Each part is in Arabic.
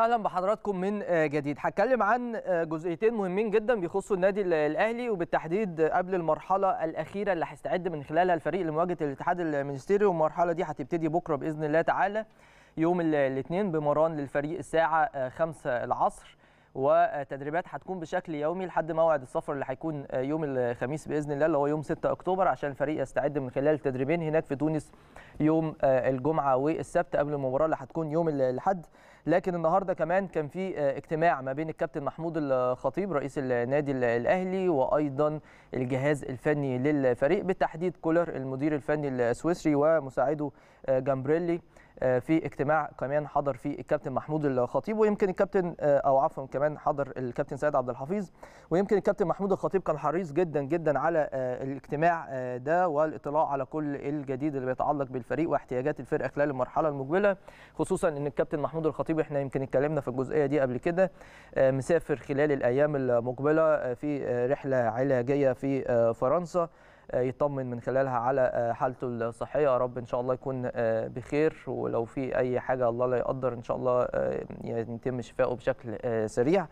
أهلا بحضراتكم من جديد. هتكلم عن جزئيتين مهمين جدا بيخصوا النادي الأهلي وبالتحديد قبل المرحلة الأخيرة اللي هيستعد من خلالها الفريق لمواجهة الاتحاد المنستيري والمرحلة دي هتبتدي بكرة بإذن الله تعالى يوم الاثنين بمران للفريق الساعة 5 العصر. وتدريبات هتكون بشكل يومي لحد موعد السفر اللي هيكون يوم الخميس بإذن الله اللي هو يوم 6 أكتوبر عشان الفريق يستعد من خلال تدريبين هناك في تونس يوم الجمعة والسبت قبل المباراة اللي هتكون يوم الأحد. لكن النهارده كمان كان في اجتماع ما بين الكابتن محمود الخطيب رئيس النادي الأهلي وأيضا الجهاز الفني للفريق بالتحديد كولر المدير الفني السويسري ومساعده جامبريلي. في اجتماع كمان حضر فيه الكابتن محمود الخطيب ويمكن الكابتن أو عفوا كمان حضر الكابتن سيد عبد الحفيظ. ويمكن الكابتن محمود الخطيب كان حريص جدا جدا على الاجتماع ده والاطلاع على كل الجديد اللي بيتعلق بالفريق واحتياجات الفرقة خلال المرحلة المقبلة خصوصا إن الكابتن محمود الخطيب إحنا يمكن اتكلمنا في الجزئية دي قبل كده. مسافر خلال الأيام المقبلة في رحلة علاجية في فرنسا يطمن من خلالها على حالته الصحية. يا رب إن شاء الله يكون بخير. ولو في أي حاجة الله لا يقدر إن شاء الله يتم شفائه بشكل سريع.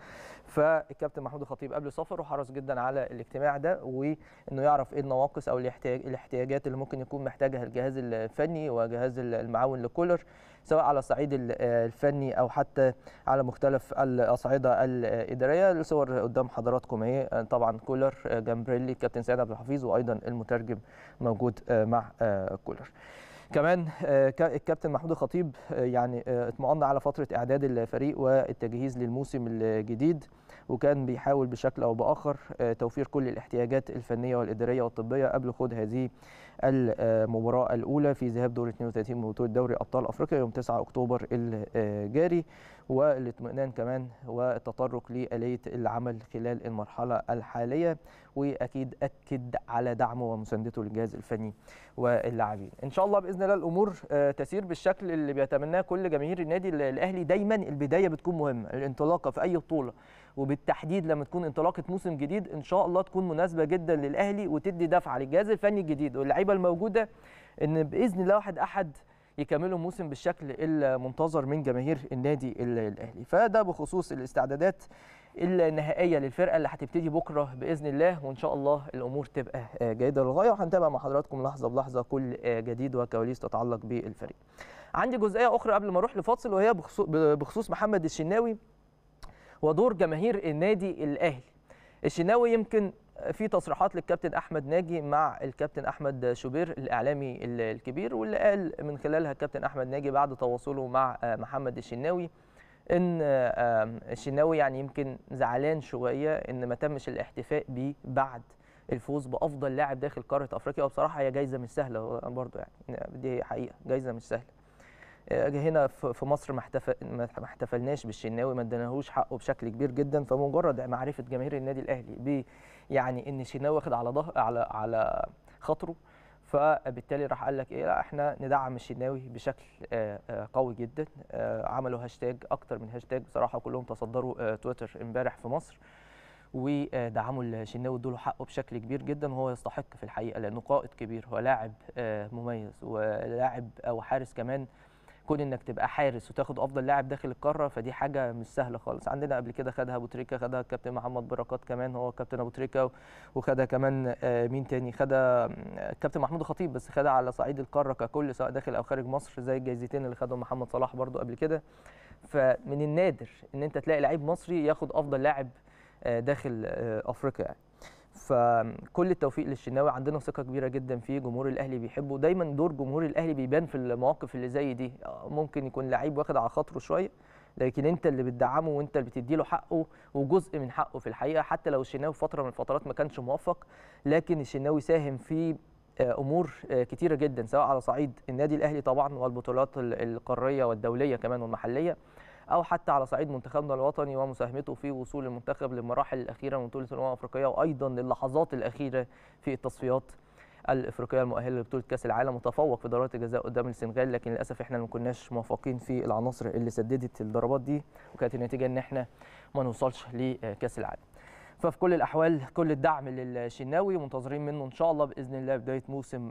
فالكابتن محمود الخطيب قبل سفره حرص جدا على الاجتماع ده وإنه يعرف إيه النواقص أو الاحتياجات اللي ممكن يكون محتاجها الجهاز الفني وجهاز المعاون لكولر سواء على الصعيد الفني أو حتى على مختلف الأصعدة الإدارية. الصور قدام حضراتكم أهي طبعا كولر جامبريلي الكابتن سيد عبد الحفيظ وأيضا المترجم موجود مع كولر. كمان الكابتن محمود الخطيب يعني اطمأن على فترة إعداد الفريق والتجهيز للموسم الجديد. وكان بيحاول بشكل أو بآخر توفير كل الاحتياجات الفنية والإدارية والطبية قبل خوض هذه المباراة الأولى في ذهاب دور 32 من بطولة دوري أبطال أفريقيا يوم 9 أكتوبر الجاري والإطمئنان كمان والتطرق لآلية العمل خلال المرحلة الحالية وأكيد أكد على دعمه ومساندته للجهاز الفني واللاعبين. إن شاء الله بإذن الله الأمور تسير بالشكل اللي بيتمناه كل جماهير النادي الأهلي دايما البداية بتكون مهمة الانطلاقة في أي بطولة وبالتحديد لما تكون انطلاقة موسم جديد إن شاء الله تكون مناسبة جدا للأهلي وتدي دفعة للجهاز الفني الجديد. واللعيبة الموجودة إن بإذن الله واحد أحد يكملوا الموسم بالشكل المنتظر من جماهير النادي الأهلي. فده بخصوص الاستعدادات النهائية للفرقة اللي هتبتدي بكرة بإذن الله وإن شاء الله الأمور تبقى جيدة للغاية. وهنتابع مع حضراتكم لحظة بلحظة كل جديد وكواليس تتعلق بالفريق. عندي جزئية أخرى قبل ما أروح لفاصل وهي بخصوص محمد الشناوي. ودور جماهير النادي الأهلي. الشناوي يمكن في تصريحات للكابتن أحمد ناجي مع الكابتن أحمد شوبير الإعلامي الكبير واللي قال من خلالها الكابتن أحمد ناجي بعد تواصله مع محمد الشناوي إن الشناوي يعني يمكن زعلان شوية إن ما تمش الاحتفاء بيه بعد الفوز بأفضل لاعب داخل قارة أفريقيا وبصراحة هي جايزة مش سهلة برضه يعني دي حقيقة جايزة مش سهلة هنا في مصر ما احتفلناش بالشناوي ما اديناهوش حقه بشكل كبير جدا. فمجرد معرفة جماهير النادي الأهلي ب يعني إن الشناوي واخد على ظهر على على خاطره فبالتالي راح قال لك إيه لا إحنا ندعم الشناوي بشكل قوي جدا. عملوا هاشتاج أكتر من هاشتاج بصراحة كلهم تصدروا تويتر امبارح في مصر ودعموا الشناوي ادوا حقه بشكل كبير جدا وهو يستحق في الحقيقة لأنه قائد كبير ولاعب مميز ولاعب أو حارس كمان كون إنك تبقى حارس وتاخد أفضل لاعب داخل القارة فدي حاجة مش سهلة خالص. عندنا قبل كده خدها أبو تريكة خدها الكابتن محمد بركات كمان هو كابتن أبو تريكة وخدها كمان مين تاني؟ خدها الكابتن محمود الخطيب بس خدها على صعيد القارة ككل سواء داخل أو خارج مصر زي الجايزتين اللي خدهم محمد صلاح برضو قبل كده. فمن النادر إن أنت تلاقي لعيب مصري ياخد أفضل لاعب داخل أفريقيا يعني. فكل التوفيق للشناوي. عندنا ثقة كبيرة جدا فيه جمهور الأهلي بيحبه. دايما دور جمهور الأهلي بيبان في المواقف اللي زي دي. ممكن يكون لعيب واخد على خاطره شوية لكن أنت اللي بتدعمه وأنت اللي بتدي له حقه وجزء من حقه في الحقيقة. حتى لو الشناوي فترة من الفترات ما كانش موفق لكن الشناوي ساهم في أمور كتيرة جدا سواء على صعيد النادي الأهلي طبعا والبطولات القارية والدولية كمان والمحلية. أو حتى على صعيد منتخبنا الوطني ومساهمته في وصول المنتخب للمراحل الأخيرة من بطولة الأمم الأفريقية وأيضا للحظات الأخيرة في التصفيات الأفريقية المؤهلة لبطولة كأس العالم وتفوق في ضربات الجزاء قدام السنغال لكن للأسف إحنا ما كناش موفقين في العناصر اللي سددت الضربات دي وكانت النتيجة إن إحنا ما نوصلش لكأس العالم. ففي كل الأحوال كل الدعم للشناوي منتظرين منه إن شاء الله بإذن الله بداية موسم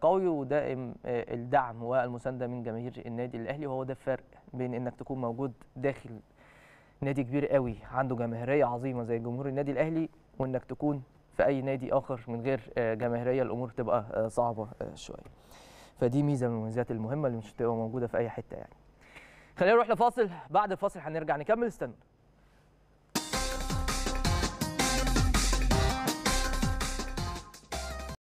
قوي ودائم الدعم والمساندة من جماهير النادي الأهلي. وهو ده الفرق بين إنك تكون موجود داخل نادي كبير قوي عنده جماهيرية عظيمة زي جمهور النادي الأهلي وإنك تكون في أي نادي آخر من غير آه، جماهيرية الأمور تبقى آه، صعبة آه، شوية. فدي ميزة من المميزات المهمة اللي مش هتبقى موجودة في أي حتة يعني. خلينا نروح لفاصل. بعد الفاصل هنرجع نكمل. استنوا.